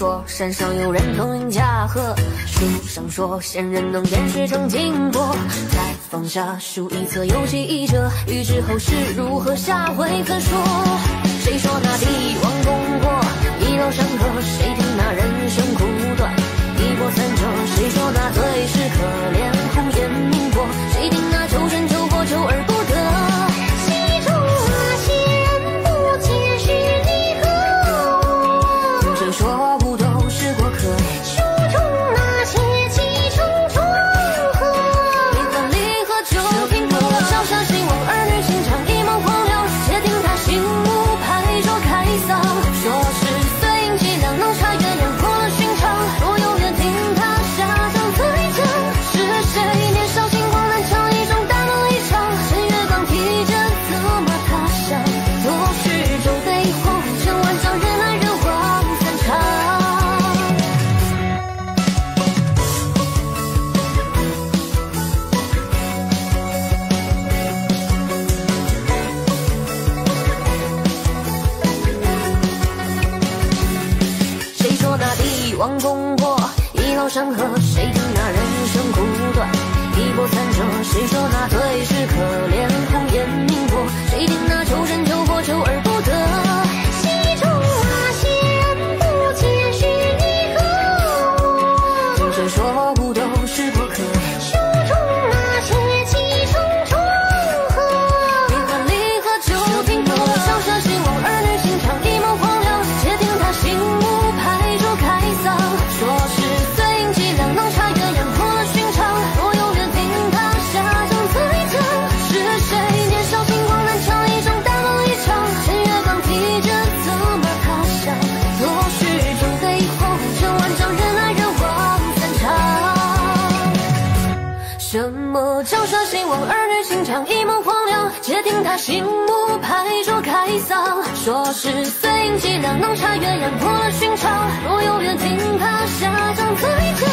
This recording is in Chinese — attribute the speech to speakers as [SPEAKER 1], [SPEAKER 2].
[SPEAKER 1] 说山上有人腾云驾鹤书上说仙人能点石成金箔再放下书一册有起一折欲知后事如何下回分说。谁说那帝王功过一道山河谁听望风波一道山河谁听那人寻常一梦黄粱且听他醒木拍桌开嗓说是碎银几两能拆鸳鸯破了寻常若有缘听他下葬再讲